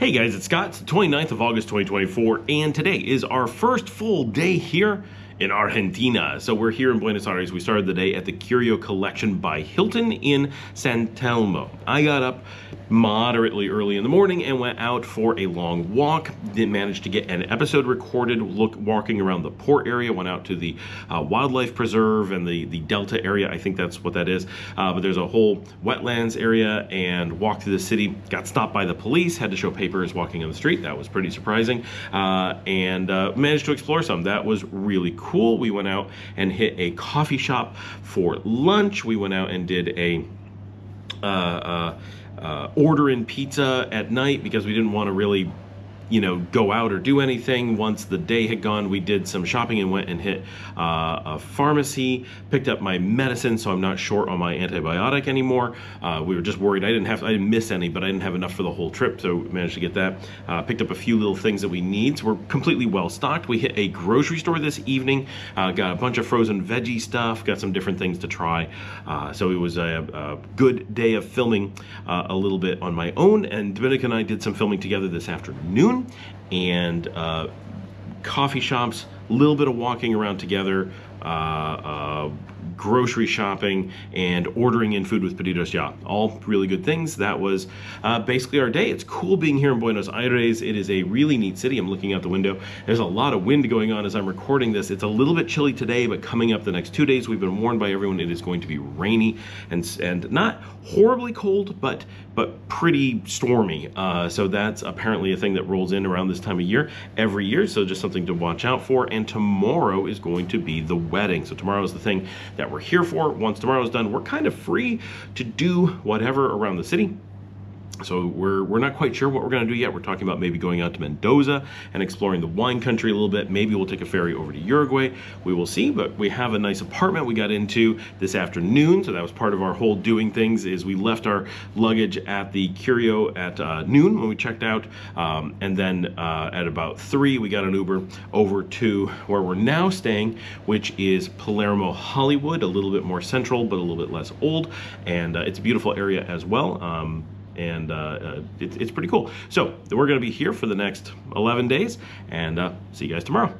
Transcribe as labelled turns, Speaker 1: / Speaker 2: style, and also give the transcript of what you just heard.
Speaker 1: Hey guys, it's Scott. It's the 29th of August 2024, and today is our first full day here in Argentina. So we're here in Buenos Aires. We started the day at the Curio Collection by Hilton in San Telmo. I got up moderately early in the morning and went out for a long walk. Didn't manage to get an episode recorded, look walking around the port area, went out to the uh, wildlife preserve and the, the delta area. I think that's what that is. Uh, but there's a whole wetlands area and walked through the city. Got stopped by the police, had to show papers walking on the street. That was pretty surprising. Uh, and uh, managed to explore some. That was really cool cool. We went out and hit a coffee shop for lunch. We went out and did a uh, uh, uh, order in pizza at night because we didn't want to really you know, go out or do anything. Once the day had gone, we did some shopping and went and hit uh, a pharmacy, picked up my medicine, so I'm not short on my antibiotic anymore. Uh, we were just worried I didn't have, I didn't miss any, but I didn't have enough for the whole trip, so managed to get that. Uh, picked up a few little things that we need, so we're completely well stocked. We hit a grocery store this evening, uh, got a bunch of frozen veggie stuff, got some different things to try. Uh, so it was a, a, good day of filming uh, a little bit on my own, and Dominica and I did some filming together this afternoon and uh, coffee shops, a little bit of walking around together, uh, uh, grocery shopping, and ordering in food with Pedidos Ya. All really good things. That was uh, basically our day. It's cool being here in Buenos Aires. It is a really neat city. I'm looking out the window. There's a lot of wind going on as I'm recording this. It's a little bit chilly today, but coming up the next two days, we've been warned by everyone it is going to be rainy and, and not horribly cold, but, but pretty stormy. Uh, so that's apparently a thing that rolls in around this time of year every year. So just something to watch out for. And tomorrow is going to be the wedding. So tomorrow is the thing that we're here for. Once tomorrow's done, we're kind of free to do whatever around the city. So we're, we're not quite sure what we're going to do yet. We're talking about maybe going out to Mendoza and exploring the wine country a little bit. Maybe we'll take a ferry over to Uruguay. We will see, but we have a nice apartment we got into this afternoon. So that was part of our whole doing things is we left our luggage at the Curio at uh, noon when we checked out. Um, and then uh, at about three, we got an Uber over to where we're now staying, which is Palermo Hollywood, a little bit more central, but a little bit less old. And uh, it's a beautiful area as well. Um, and uh, uh, it, it's pretty cool. So we're going to be here for the next 11 days, and uh, see you guys tomorrow.